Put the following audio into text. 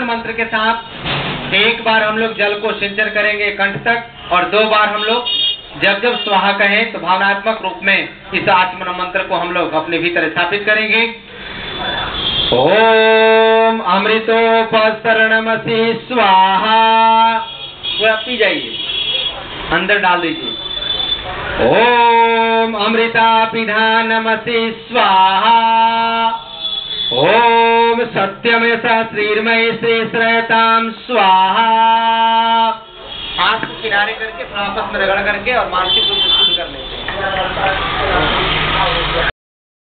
मंत्र के साथ एक बार हम लोग जल को सिंचन करेंगे कंठ तक और दो बार हम लोग जब जब स्वाहा कहें तो भावनात्मक रूप में इस आचमन मंत्र को हम लोग अपने भीतर स्थापित करेंगे। ओम अमृतोपसरणमसी स्वाहा। पूरा पी जाइए। अंदर डाल दीजिए। ओम अमृता पिधानमसी स्वाहा। सत्यमे श्रीर्मय श्री श्रेता स्वाहा। हाथ को किनारे करके आपस में रगड़ करके और मानसिक रूप से शुद्ध कर लेते हैं।